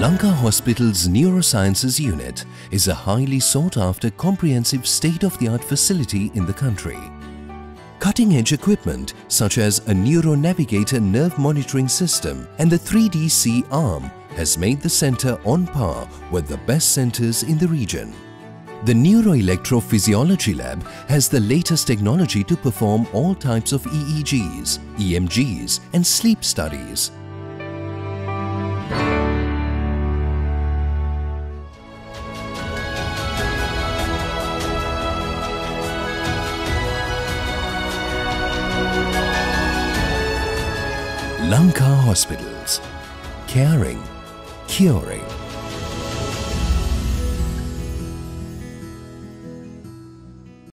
Lanka Hospital's Neurosciences Unit is a highly sought after comprehensive state of the art facility in the country. Cutting edge equipment such as a Neuronavigator nerve monitoring system and the 3D C-arm has made the center on par with the best centers in the region. The Neuroelectrophysiology Lab has the latest technology to perform all types of EEGs, EMGs and sleep studies. Lanka Hospitals. Caring, curing.